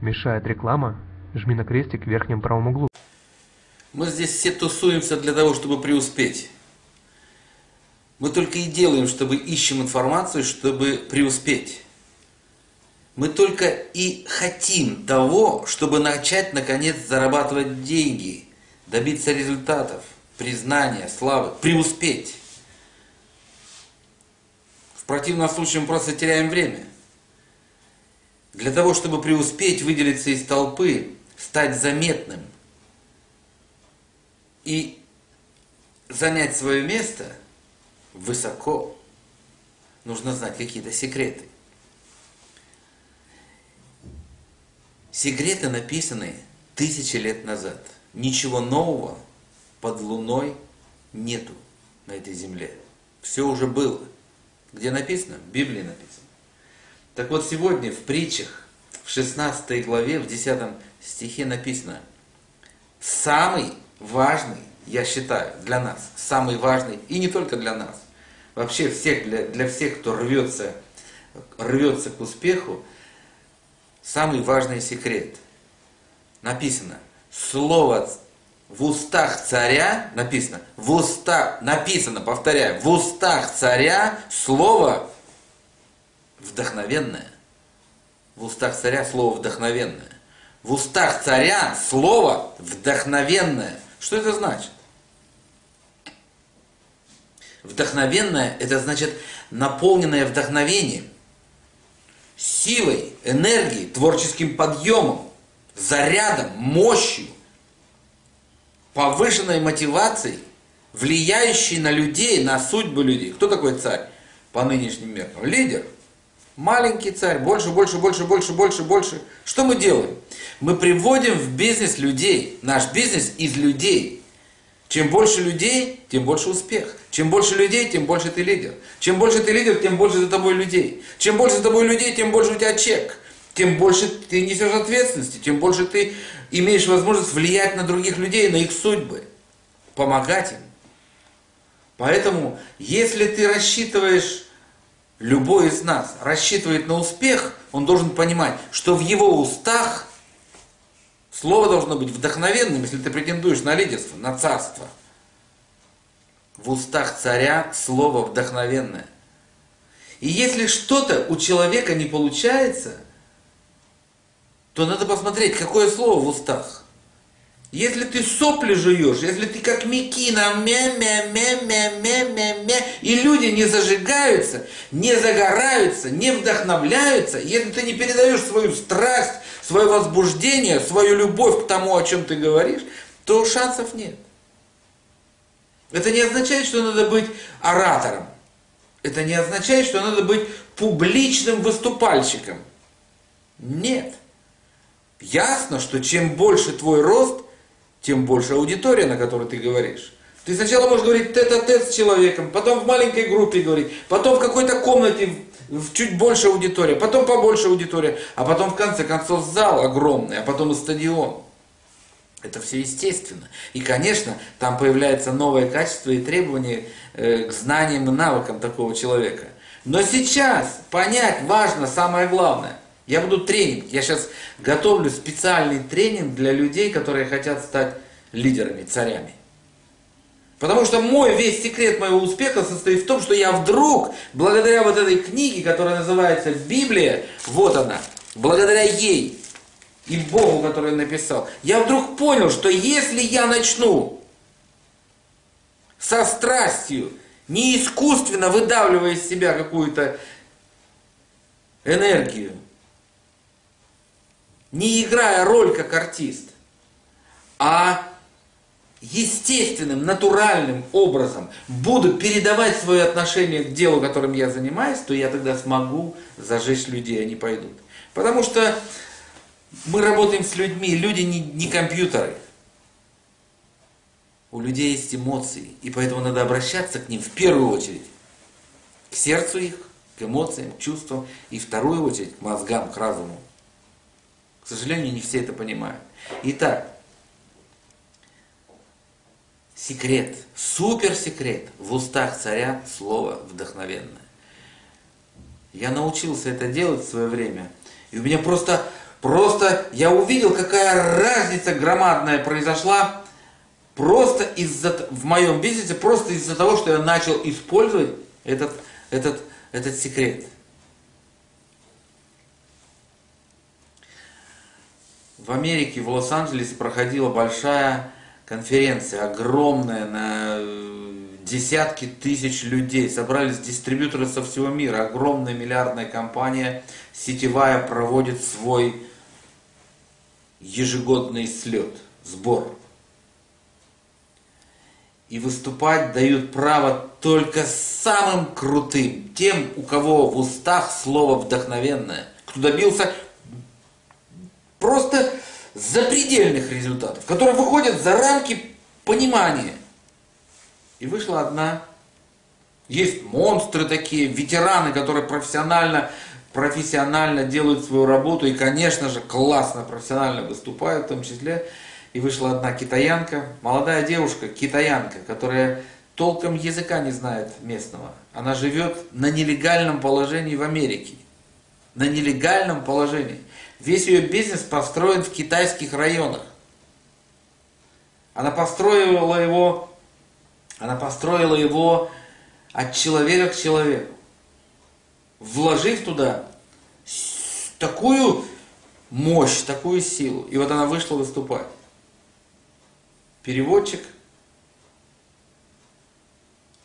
Мешает реклама? Жми на крестик в верхнем правом углу. Мы здесь все тусуемся для того, чтобы преуспеть. Мы только и делаем, чтобы ищем информацию, чтобы преуспеть. Мы только и хотим того, чтобы начать, наконец, зарабатывать деньги, добиться результатов, признания, славы, преуспеть. В противном случае мы просто теряем время. Для того, чтобы преуспеть, выделиться из толпы, стать заметным и занять свое место высоко, нужно знать какие-то секреты. Секреты написаны тысячи лет назад. Ничего нового под луной нету на этой земле. Все уже было. Где написано? В Библии написано. Так вот, сегодня в притчах, в 16 главе, в 10 стихе написано, самый важный, я считаю, для нас, самый важный, и не только для нас, вообще всех, для, для всех, кто рвется, рвется к успеху, самый важный секрет. Написано, слово в устах царя, написано, в устах, написано, повторяю, в устах царя слово вдохновенное. В устах царя слово вдохновенное. В устах царя слово вдохновенное. Что это значит? Вдохновенное – это значит наполненное вдохновением, силой, энергией, творческим подъемом, зарядом, мощью, повышенной мотивацией, влияющей на людей, на судьбу людей. Кто такой царь по нынешним меркам? Лидер – Маленький царь, больше, больше, больше, больше, больше, больше. Что мы делаем? Мы приводим в бизнес людей. Наш бизнес из людей. Чем больше людей, тем больше успех. Чем больше людей, тем больше ты лидер. Чем больше ты лидер, тем больше за тобой людей. Чем больше за тобой людей, тем больше у тебя чек. Тем больше ты несешь ответственности, тем больше ты имеешь возможность влиять на других людей, на их судьбы. Помогать им. Поэтому, если ты рассчитываешь любой из нас рассчитывает на успех, он должен понимать, что в его устах слово должно быть вдохновенным, если ты претендуешь на лидерство, на царство. В устах царя слово вдохновенное. И если что-то у человека не получается, то надо посмотреть, какое слово в устах. Если ты сопли жуешь, если ты как Микина, мя-мя-мя-мя-мя-мя-мя, и люди не зажигаются, не загораются, не вдохновляются, если ты не передаешь свою страсть, свое возбуждение, свою любовь к тому, о чем ты говоришь, то шансов нет. Это не означает, что надо быть оратором. Это не означает, что надо быть публичным выступальщиком. Нет. Ясно, что чем больше твой рост, тем больше аудитория, на которой ты говоришь. Ты сначала можешь говорить тет-а-тет с человеком, потом в маленькой группе говорить, потом в какой-то комнате в чуть больше аудитория, потом побольше аудитория, а потом в конце концов зал огромный, а потом и стадион. Это все естественно. И, конечно, там появляется новое качество и требования э, к знаниям и навыкам такого человека. Но сейчас понять важно самое главное – я буду тренинг. Я сейчас готовлю специальный тренинг для людей, которые хотят стать лидерами, царями. Потому что мой весь секрет моего успеха состоит в том, что я вдруг, благодаря вот этой книге, которая называется Библия, вот она, благодаря ей и Богу, который написал, я вдруг понял, что если я начну со страстью, не искусственно выдавливая из себя какую-то энергию, не играя роль как артист, а естественным, натуральным образом буду передавать свое отношение к делу, которым я занимаюсь, то я тогда смогу зажечь людей, они пойдут. Потому что мы работаем с людьми, люди не, не компьютеры. У людей есть эмоции, и поэтому надо обращаться к ним в первую очередь, к сердцу их, к эмоциям, к чувствам, и вторую очередь к мозгам, к разуму. К сожалению, не все это понимают. Итак, секрет, суперсекрет в устах царя слово вдохновенное. Я научился это делать в свое время. И у меня просто Просто я увидел, какая разница громадная произошла просто из-за, в моем бизнесе, просто из-за того, что я начал использовать этот, этот, этот секрет. В Америке, в Лос-Анджелесе проходила большая конференция, огромная, на десятки тысяч людей. Собрались дистрибьюторы со всего мира. Огромная миллиардная компания сетевая проводит свой ежегодный слет, сбор. И выступать дают право только самым крутым, тем, у кого в устах слово вдохновенное, кто добился просто запредельных результатов, которые выходят за рамки понимания. И вышла одна. Есть монстры такие, ветераны, которые профессионально, профессионально делают свою работу и, конечно же, классно, профессионально выступают в том числе. И вышла одна китаянка, молодая девушка, китаянка, которая толком языка не знает местного. Она живет на нелегальном положении в Америке. На нелегальном положении. Весь ее бизнес построен в китайских районах. Она построила его, она построила его от человека к человеку, вложив туда такую мощь, такую силу. И вот она вышла выступать. Переводчик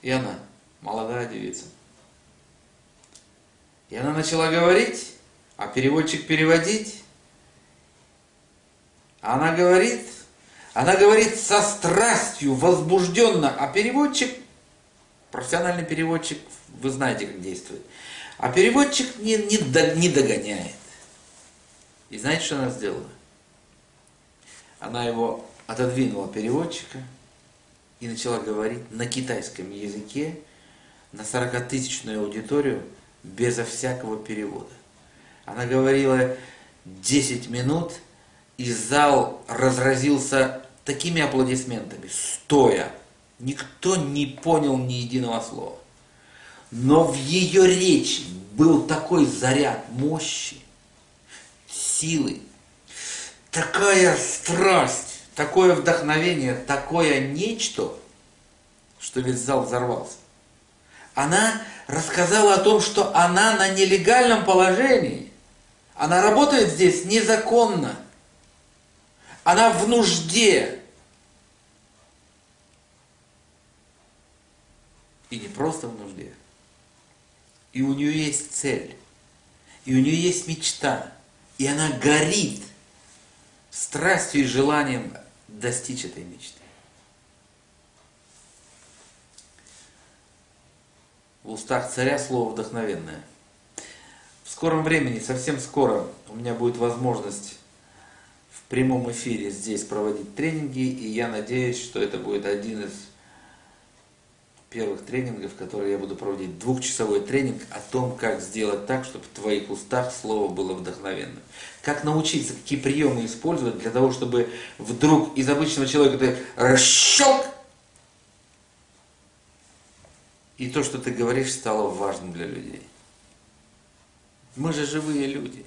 и она, молодая девица. И она начала говорить, а переводчик переводить. Она говорит, она говорит со страстью, возбужденно, а переводчик, профессиональный переводчик, вы знаете, как действует. А переводчик не, не, не догоняет. И знаете, что она сделала? Она его отодвинула переводчика и начала говорить на китайском языке на 40-тысячную аудиторию безо всякого перевода. Она говорила 10 минут, и зал разразился такими аплодисментами, стоя. Никто не понял ни единого слова. Но в ее речи был такой заряд мощи, силы, такая страсть, такое вдохновение, такое нечто, что весь зал взорвался. Она рассказала о том, что она на нелегальном положении. Она работает здесь незаконно. Она в нужде. И не просто в нужде. И у нее есть цель. И у нее есть мечта. И она горит страстью и желанием достичь этой мечты. В устах царя слово вдохновенное. Скором времени, совсем скоро, у меня будет возможность в прямом эфире здесь проводить тренинги, и я надеюсь, что это будет один из первых тренингов, которые я буду проводить. Двухчасовой тренинг о том, как сделать так, чтобы в твоих устах слово было вдохновенным. Как научиться, какие приемы использовать для того, чтобы вдруг из обычного человека ты расщелк, и то, что ты говоришь, стало важным для людей. Мы же живые люди.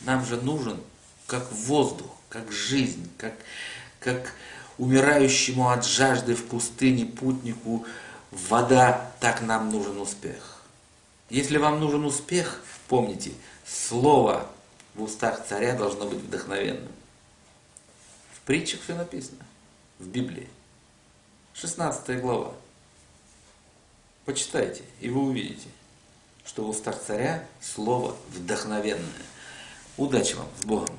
Нам же нужен как воздух, как жизнь, как, как умирающему от жажды в пустыне путнику вода, так нам нужен успех. Если вам нужен успех, помните, слово в устах царя должно быть вдохновенным. В притчах все написано, в Библии. 16 глава. Почитайте, и вы увидите, что в устах царя слово вдохновенное. Удачи вам, с Богом!